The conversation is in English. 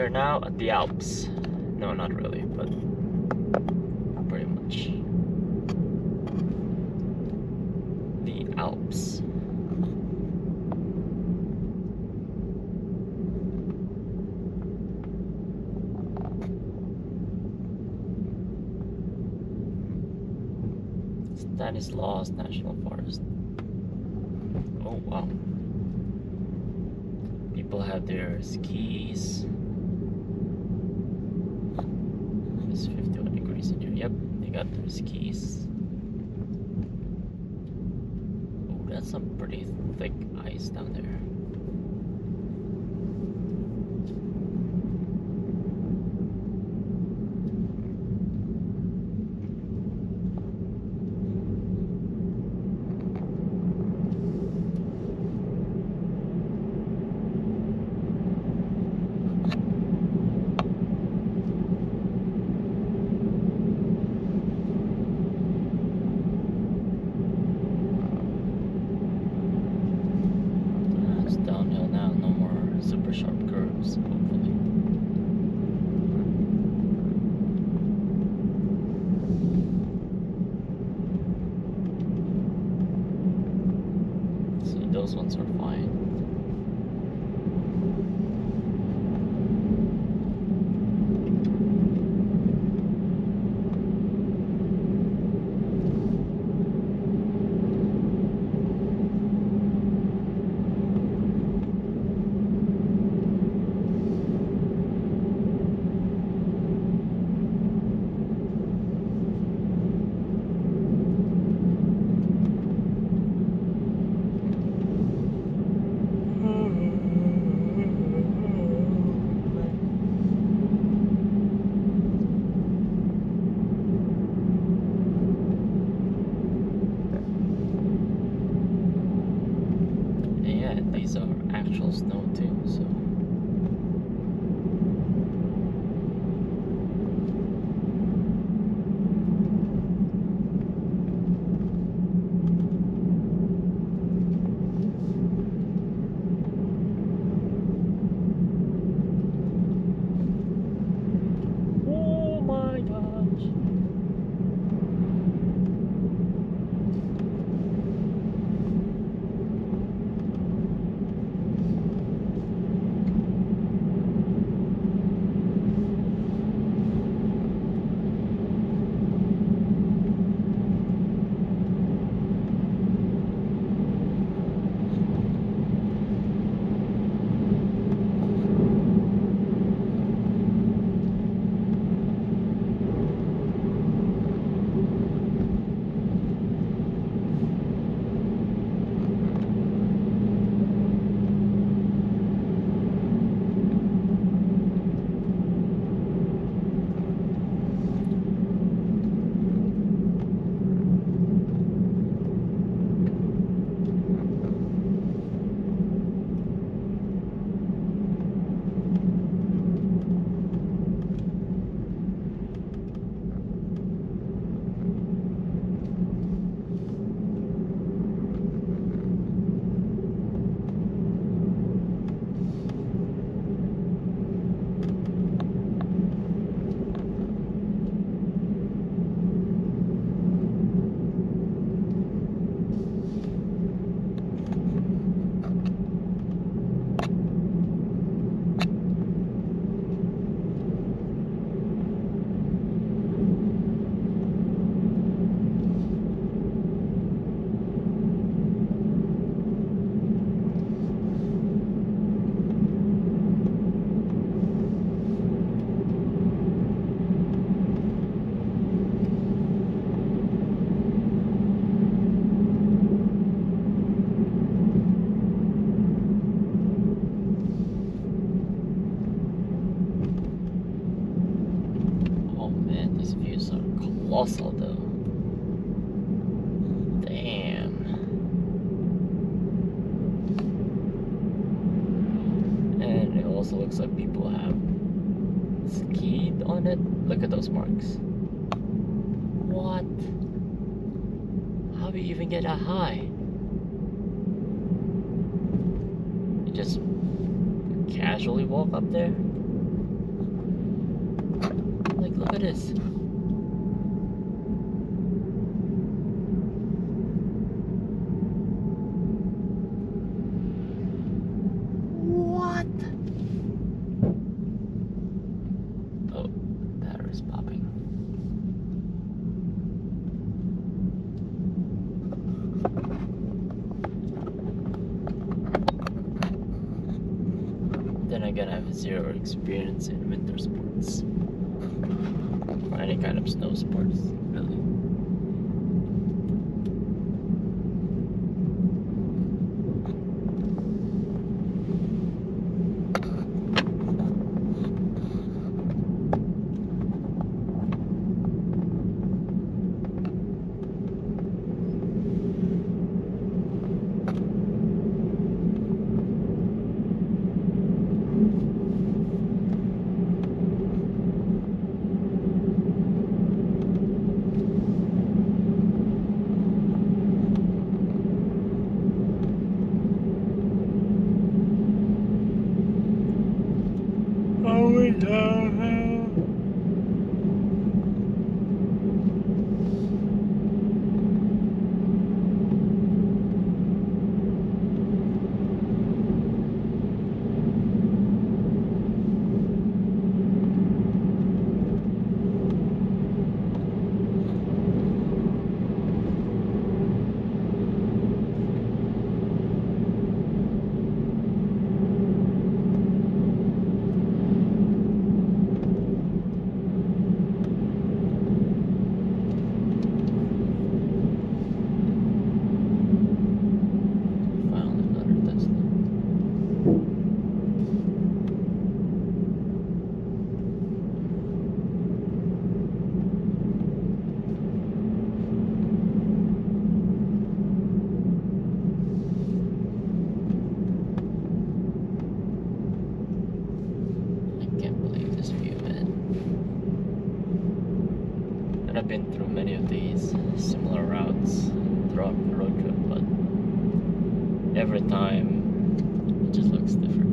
are now at the Alps. No, not really, but pretty much. The Alps. Stanislaus National Forest. Oh wow. People have their skis. Yep, they got their skis. Oh, that's some pretty thick ice down there. Those ones are fine. Yeah, and these are actual snow too, so. Colossal though. Damn. And it also looks like people have skied on it. Look at those marks. What? How do you even get that high? You just casually walk up there? Like, look at this. Zero experience in winter sports. Or any kind of snow sports, really. drop the road trip, but every time it just looks different.